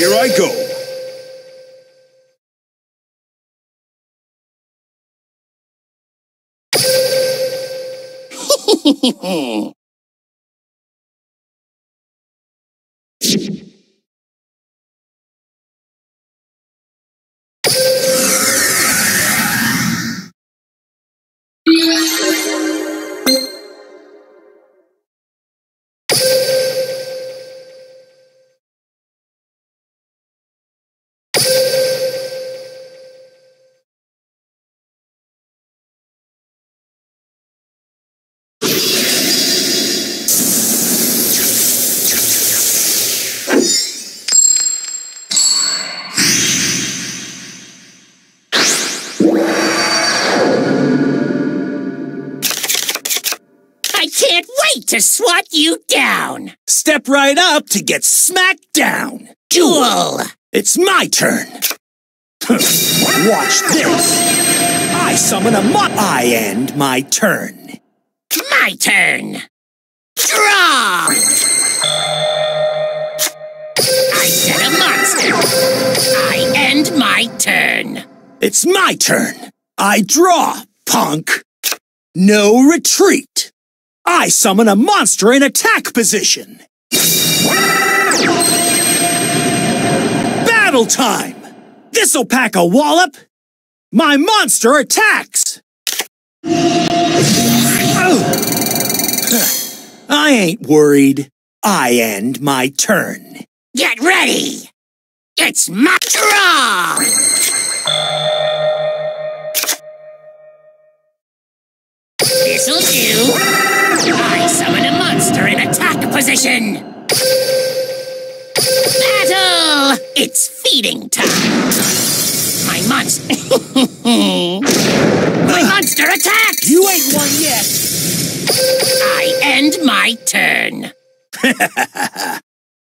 Here I go. I to swat you down! Step right up to get smacked down. Duel! It's my turn. Watch this. I summon a mo- I end my turn. My turn! Draw! I set a monster! I end my turn! It's my turn. I draw, punk. No retreat. I summon a monster in attack position. Battle time! This'll pack a wallop. My monster attacks. I ain't worried. I end my turn. Get ready! It's my draw! This'll do! I summon a monster in attack position! Battle! It's feeding time! My monster... my monster attacks! You ain't one yet. I end my turn!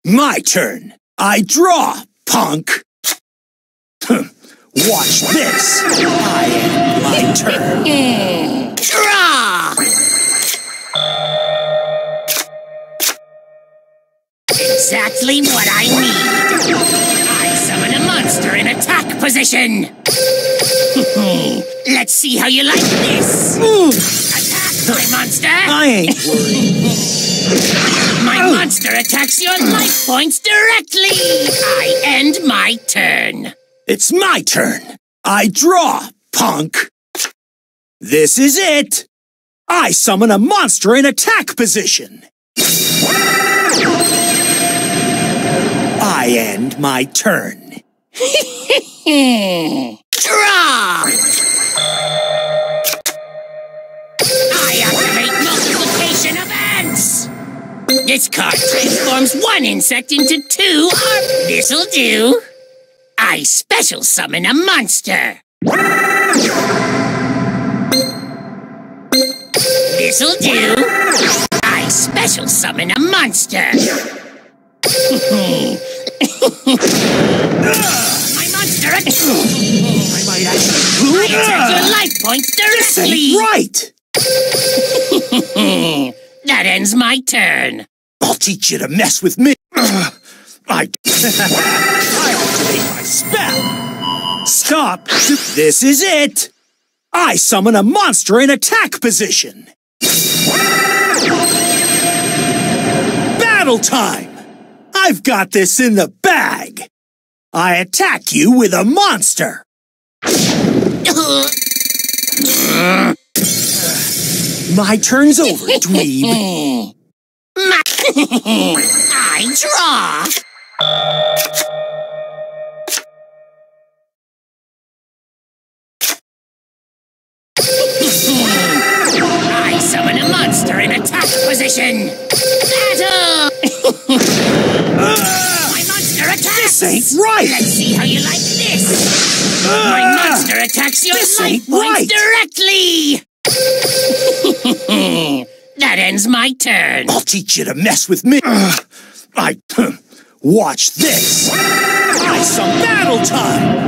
My turn. I draw, punk. Watch this. I end my turn. Draw! Exactly what I need. I summon a monster in attack position. Let's see how you like this. Attack, my monster. I ain't worried. My oh. monster attacks your life points directly. I end my turn. It's my turn. I draw, punk. This is it. I summon a monster in attack position. I end my turn. Draw! I activate Multiplication of Ants! This card transforms one insect into two. This'll do. I special summon a monster. This'll do. I special summon a monster. My monster attack. I might actually. I attack your life points directly. right. That ends my turn. I'll teach you to mess with me. I. I activate my spell. Stop. This is it. I summon a monster in attack position. Battle time. I've got this in the bag. I attack you with a monster. My turn's over, dweeb. I draw. Ain't right. Let's see how you like this. My ah! monster attacks your This life right. directly. that ends my turn. I'll teach you to mess with me. Ugh. I watch this. I some battle time.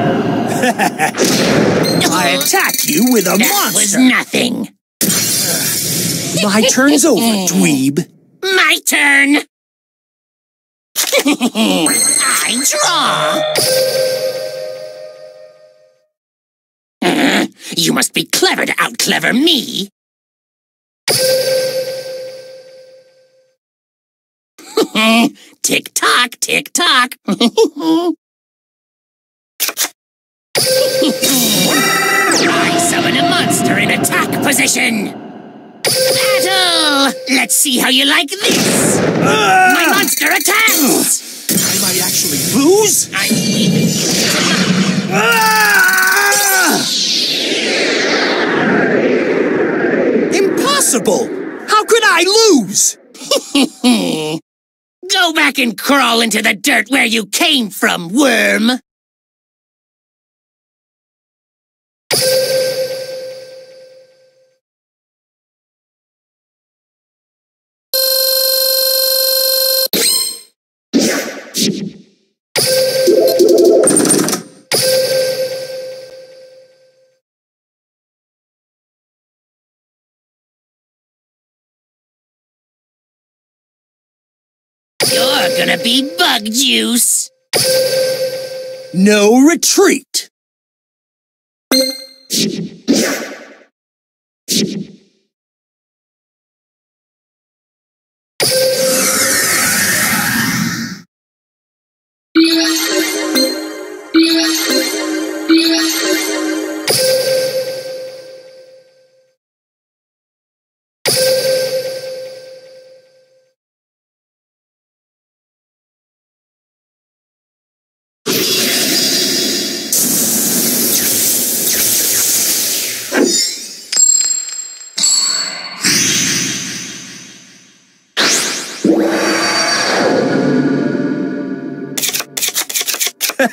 I attack you with a that was monster. nothing. My turn's over, dweeb. My turn. I draw. Uh, you must be clever to out-clever me. tick tock, tick tock. I summon a monster in attack position. Battle! Let's see how you like this. My monster attacks. I might actually lose? I Ah! Impossible! How could I lose? Go back and crawl into the dirt where you came from, worm. Gonna be bug juice. No retreat!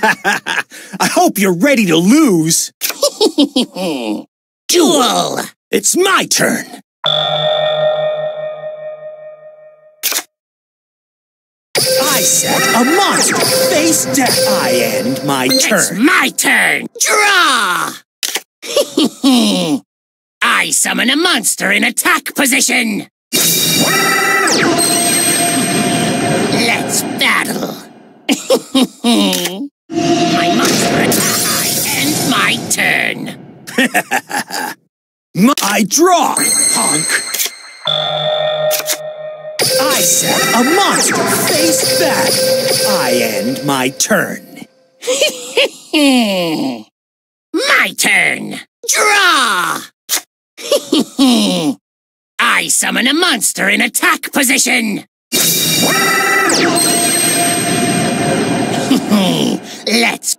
I hope you're ready to lose. Duel. It's my turn. I set a monster face down. I end my turn. It's my turn. Draw. I summon a monster in attack position. I draw. Honk. I set a monster face back. I end my turn. my turn. Draw. I summon a monster in attack position. Let's.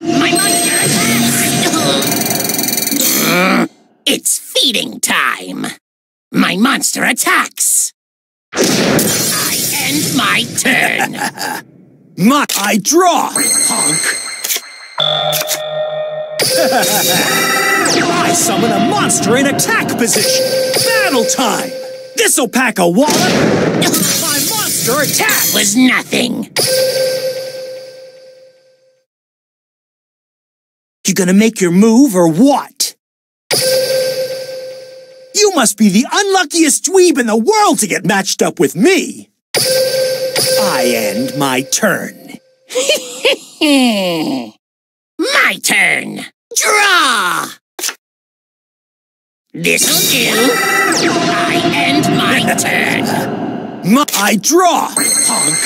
My monster attacks. It's feeding time. My monster attacks. I end my turn. My I draw. Honk. I summon a monster in attack position. Battle time. This'll pack a wallop. My monster attack. was nothing. You gonna make your move or what? You must be the unluckiest dweeb in the world to get matched up with me. I end my turn. My turn. Draw. This'll do. I end my turn. My, I draw. punk.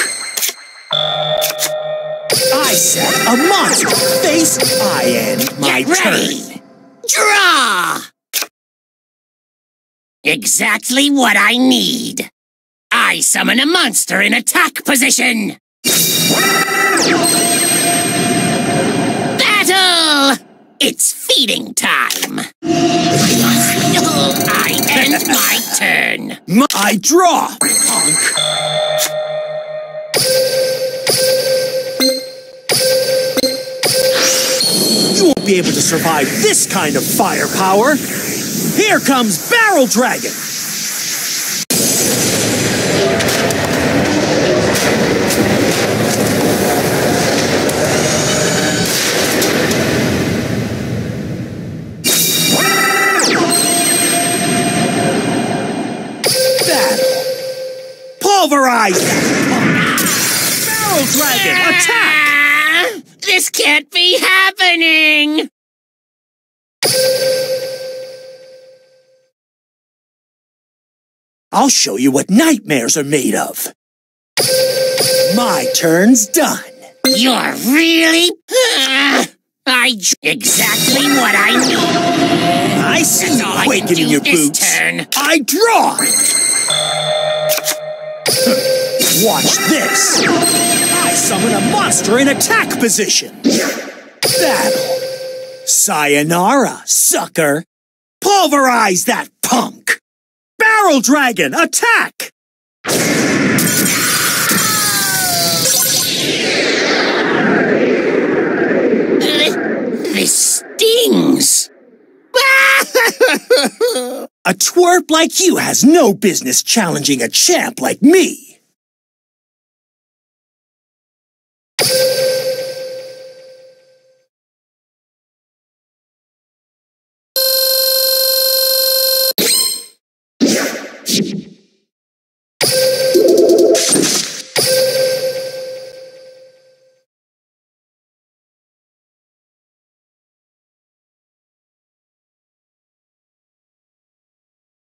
I set a monster face. I end my Get ready. turn. Draw. Exactly what I need. I summon a monster in attack position. Battle! It's feeding time. I end my turn. I draw. You won't be able to survive this kind of firepower. Here comes Barrel Dragon. Pulverize. Barrel Dragon, attack! This can't be happening! I'll show you what nightmares are made of. My turn's done. You're really... Ah, I... Exactly what I need. I see you quaking in your boots. turn. I draw! Watch this! I summon a monster in attack position! Battle! Sayonara, sucker! Pulverize that punk! Barrel Dragon, attack! This stings. A twerp like you has no business challenging a champ like me!